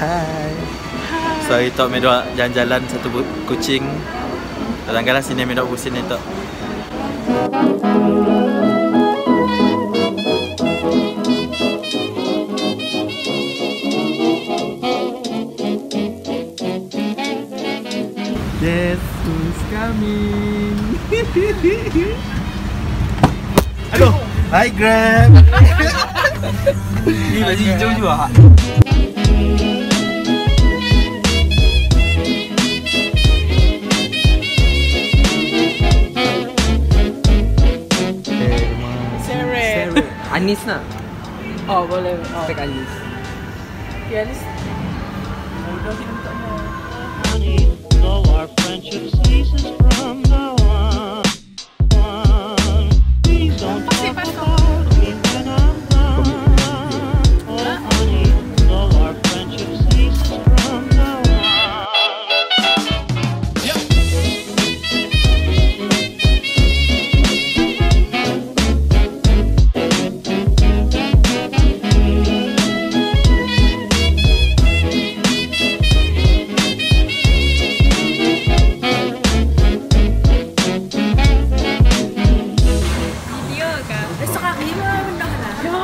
Hai. So hari tu dua jalan-jalan satu kucing. Kadang-kadang sini kami dua pusing ni tu. Yes, who's coming? Aduh, hi Grab. Ni baju hijau juga. Anis nak. Oh boleh. Oh. Cek Anis. Mau. honey, though our friendship ceases from now on. Please don't talk about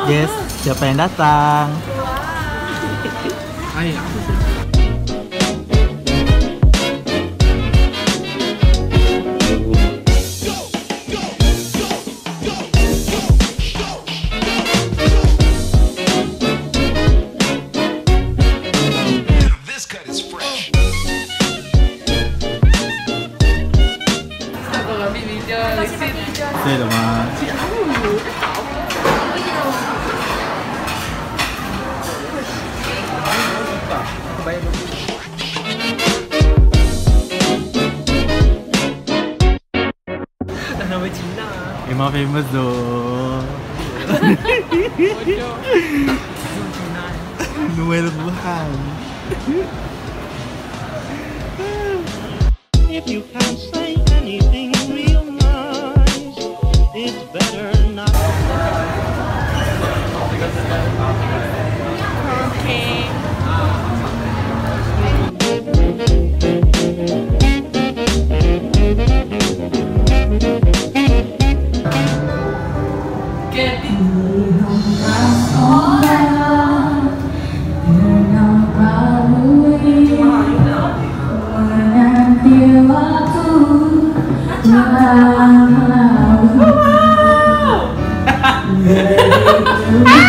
Yes, siapa yang datang? Hai, Aku Cina. Memang famous though. Noel Wuhan. If you can't say anything real nice, it's better not. Wow!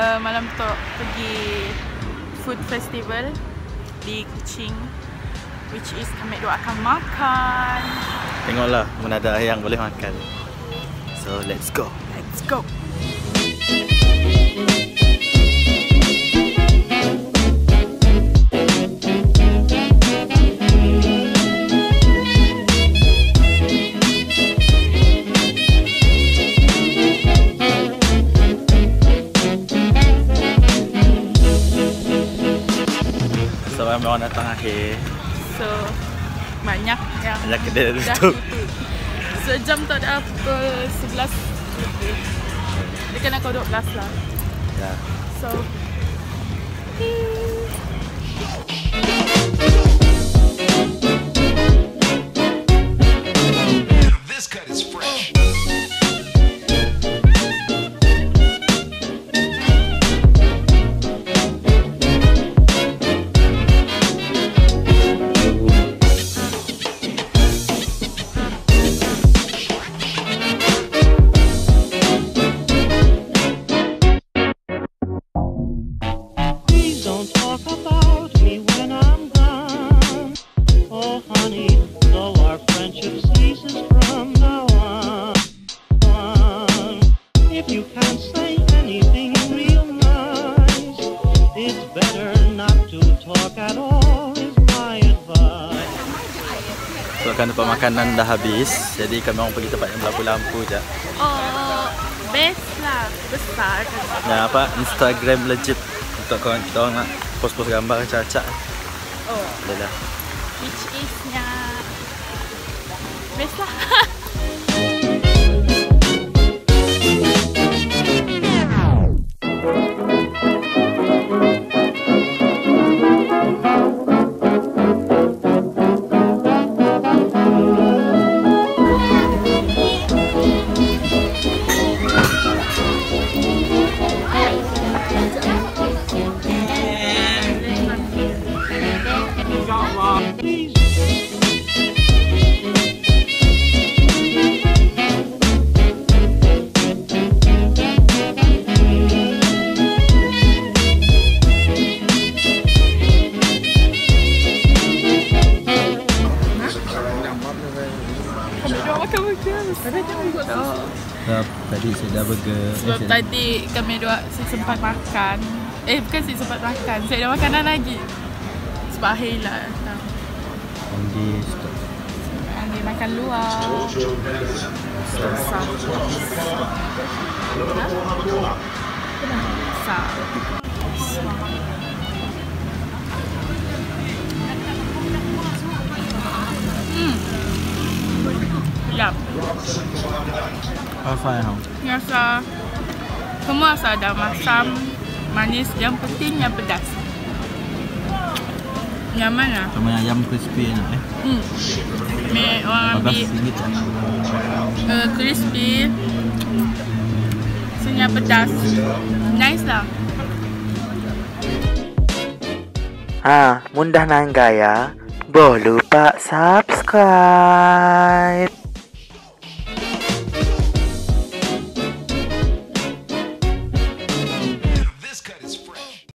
uh, malam tu pergi food festival di Kuching which is kami dua akan makan. Tengoklah mana ada yang boleh makan. So let's go. Let's go. Banyak yang Banyak kedai dah tutup. Sejam tu dah pukul 11 lebih. Dia kena kau 12 lah. Ya. So if So kan tempat makanan dah habis Jadi kami orang pergi tempat yang berlampu-lampu je Oh, best lah. Besar kan. Yang apa Instagram legit Untuk kawan kita orang nak Post-post gambar acak-acak Oh, Dah lah which is nya best lah. Sebab tadi saya dah burger Sebab tadi kami dua saya sempat makan. Eh bukan saya sempat makan. Saya ada makanan lagi. Sebab akhir lah. datang. Di stop Yang dia makan luar. Besar. Besar. Hmm. Apa yang Rasa semua rasa ada masam, manis, yang penting yang pedas. Yang mana? Sama yang ayam crispy nak eh Hmm. Ni orang ambil RM14 je uh, crispy. Sini yang pedas. Nice lah. Ha, mudah nang gaya. Boleh lupa subscribe.